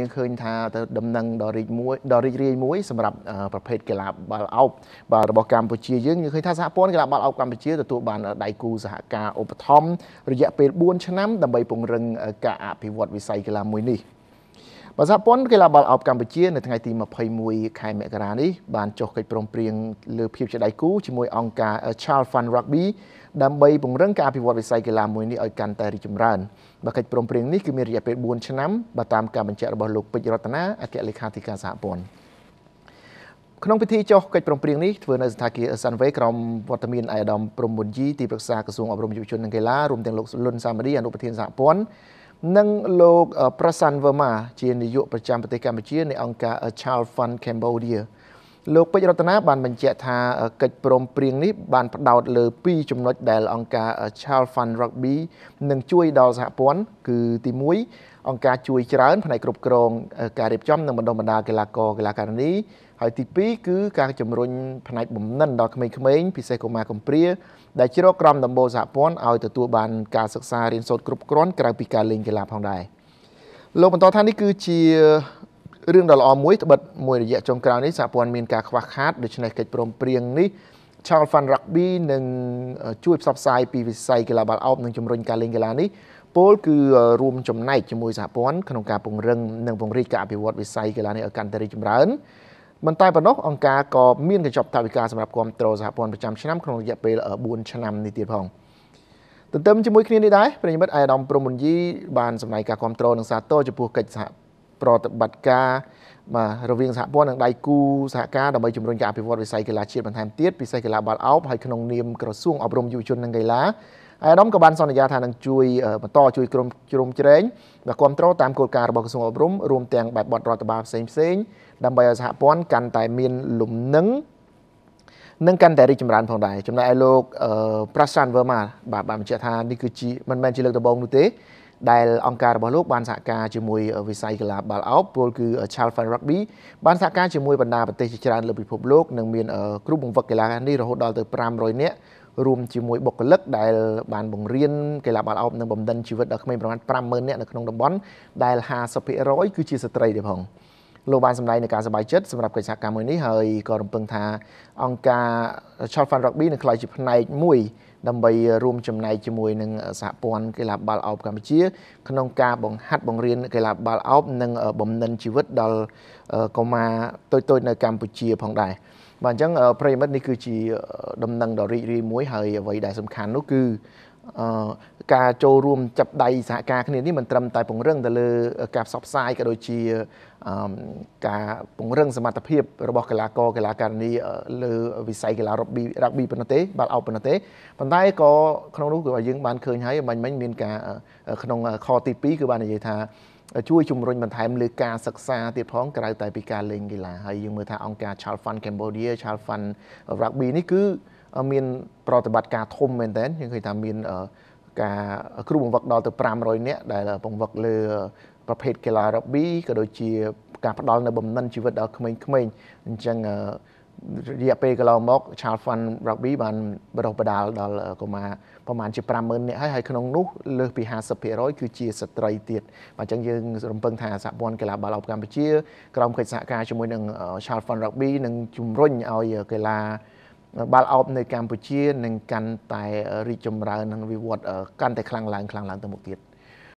យើងឃើញថាទៅដំណឹងដល់រីកមួយដល់រីករាយមួយសម្រាប់ប្រភេទកីឡាបាល់អោបបាទរបស់កម្ពុជាយើងយើងឃើញថាសហព័ន្ធកីឡាបាល់អោបកម្ពុជាទទួលបានដៃគូសហការឧបត្ថម្ភរយៈពេល4ឆ្នាំដើម្បីពង្រឹងការអភិវឌ្ឍវិស័យកីឡាមួយនេះ បាទសហព័ន្ធកីឡាបាល់អោបកម្ពុជានៅថ្ងៃទី21ខែមករានេះបានចុះកិច្ចព្រមព្រៀងលើភាពជាដៃគូជាមួយអង្គការ Child Fund Rugby ដើម្បីពង្រឹងការអភិវឌ្ឍវិស័យកីឡាមួយនេះឲ្យកាន់តែរីកចម្រើនបាទកិច្ចព្រមព្រៀងនេះគឺមានរយៈពេល4ឆ្នាំបាទតាមការបញ្ជាក់របស់លោកពេជ្ររតនាអគ្គលេខាធិការសហព័ន្ធក្នុងពិធីចុះកិច្ចព្រមព្រៀងនេះធ្វើនៅសន្តាគារសាន់វេក្រមវត្តមានអាយដាមព្រំមុនជីទីប្រឹក្សាក្រសួងអប់រំយុវជននិងកីឡារួមទាំងលោកលុនសាមារីអនុប្រធានសហព័ន្ធ និងលោកប្រសាន់វើម៉ាជានាយកប្រចាំប្រទេសកម្ពុជានៃអង្គការ Child Fund Cambodia លោកពេជ្ររតនាបានបញ្ជាក់ថាកិច្ចព្រមព្រៀងនេះបានផ្ដោតលើ2ចំណុចដែលអង្គការ Child Fund Rugby នឹងជួយដល់សហព័ន្ធគឺទី1អង្គការជួយច្រើនផ្នែកគ្រប់គ្រងការរៀបចំនិងបណ្ដុះបណ្ដាលកីឡាករកីឡាការិនីហើយទី2គឺការជំរុញផ្នែកបំណិនដល់ក្មេងៗពិសេសកុមារកំព្រាដែលជ្រកក្រំដំបូលសហព័ន្ធឲ្យទទួលបានការសិក្សារៀនសូត្រគ្រប់គ្រាន់ក្រៅពីការលេងកីឡាផងដែរលោកបន្តថានេះគឺជា រឿងដ៏ល្អមួយត្បិតមួយរយៈចុងក្រោយនេះសហព័ន្ធមានការខ្វះខាតដូច្នេះកិច្ចព្រមព្រៀងនេះ Child Fund Rugby នឹងជួយផ្សព្វផ្សាយពីវិស័យកីឡាបាល់ឱបនិងជំរុញការលេងកីឡានេះពលគឺរួមចំណែកជាមួយសហព័ន្ធក្នុងការពង្រឹងនិងពង្រីកការអភិវឌ្ឍវិស័យកីឡានេះឲ្យកាន់តែរីកចម្រើនមិនតែប៉ុណ្ណោះអង្គការក៏មានកញ្ចប់ថវិកាសម្រាប់គ្រប់គ្រងសហព័ន្ធប្រចាំឆ្នាំក្នុងរយៈពេល4ឆ្នាំនេះទៀតផងទន្ទឹមជាមួយគ្នានេះដែរប្រិយមិត្តអាយដាមព្រំមុនយីបានសម្ដែងការគ្រប់គ្រងនិងសាទរចំពោះកិច្ចសហ ប្រតិបត្តិការបាទរវាងសហព័ន្ធនិងដៃគូសហការដើម្បីជំរុញការអភិវឌ្ឍវិស័យកីឡាជាតិបន្ថែមទៀតពិសេសកីឡាបាល់ឱបហើយក្នុងនាមក្រសួងអប់រំយុវជននិងកីឡាអាដាមក៏បានសន្យាថានឹងជួយបន្តជួយក្រុមជ្រុំជ្រែង và គ្រប់គ្រងតាមគោលការណ៍របស់ក្រសួងអប់រំរួមទាំងបែបបទរដ្ឋបាលផ្សេងផ្សេងដើម្បីឲ្យសហព័ន្ធកាន់តែមានលំនឹងនឹងកាន់តែរីកចម្រើនផងដែរចំណែកឯលោក Prashan Verma បាទបានបញ្ជាក់ថានេះគឺជាមិនមែនជាលើកដំបូងនោះទេ ដែលអង្គការរបស់លោកបានសហការជាមួយវិស័យកីឡាបាល់ឱបពលគឺ Child Fund Rugby បានសហការជាមួយបណ្ដាប្រទេសជាច្រើនលើពិភពលោកនិងមានគ្រូបង្វឹកកីឡានេះរហូតដល់ទៅ500នាក់រួមជាមួយបុគ្គលិកដែលបានបង្រៀនកីឡាបាល់ឱបនិងបំដិនជីវិតដល់ក្មេងប្រមាណ50000នាក់នៅក្នុងតំបន់ដែល50%គឺជាស្ត្រីទេផងលោកបានសម្ដែងនៅការសប្បាយចិត្តសម្រាប់កិច្ចសហការមួយនេះហើយក៏រំពឹងថាអង្គការ Child Fund Rugby នឹងក្លាយជាផ្នែកមួយ ដើម្បីរួមចំណែកជាមួយនឹងសហព័ន្ធកីឡាបាល់ឱបកម្ពុជា ក្នុងការបង្ហាត់បង្រៀនកីឡាបាល់ឱបនិងបំណិនជីវិតដល់កុមារតូចៗនៅកម្ពុជាផងដែរបាទអញ្ចឹងប្រិយមិត្តនេះគឺជាដំណឹងដ៏រីករាយមួយហើយអ្វីដែលសំខាន់នោះគឺ ការចូលរួមចាប់ដៃសហការគ្នានេះមិនត្រឹមតែពង្រឹងទៅលើការផ្សព្វផ្សាយក៏ដូចជាការពង្រឹងសមត្ថភាពរបស់កីឡាករកីឡាការិនីលើវិស័យកីឡារ៉ូប៊ីរ៉ាក់ប៊ីប៉ុណ្ណោះទេបាល់អោបប៉ុណ្ណោះទេប៉ុន្តែក៏ក្នុងនោះគឺយើងបានឃើញហើយមិញមិញមានការក្នុងខទី2គឺបាននិយាយថាជួយជំរុញបន្ថែមលើការសិក្សាទៀតផងក្រៅតែពីការលេងកីឡាហើយយើងមើលថាអង្គការ Child Fund Cambodia Child Fund Rugby នេះគឺ មានប្រតិបត្តិការធំមែនតើយើងឃើញថាមានការគ្រូបង្វឹកដល់ទៅ500នាក់ដែលបង្វឹកលើប្រភេទកីឡារ៉ូប៊ីក៏ដូចជាការផ្ដល់នៅបំណិនជីវិតដល់ក្មេងៗអញ្ចឹងរយៈពេលកន្លងមក Child Fund Rugby បានបរិះបដាលដល់កុមារប្រហែលជា50000នាក់ហើយហើយក្នុងនោះលើសពី50%គឺជាស្ត្រីទៀតបាទអញ្ចឹងយើងរំពឹងថាសហព័ន្ធកីឡាបាល់ឱបកម្ពុជា ក្រោមកិច្ចសហការជាមួយនឹង Child Fund Rugby នឹងជំរុញឲ្យកីឡា បាល់ឱបនៅកម្ពុជានឹងកាន់តែរីកចម្រើននិងវិវត្តកាន់តែខ្លាំងឡើងខ្លាំងឡើងទៅមុខទៀត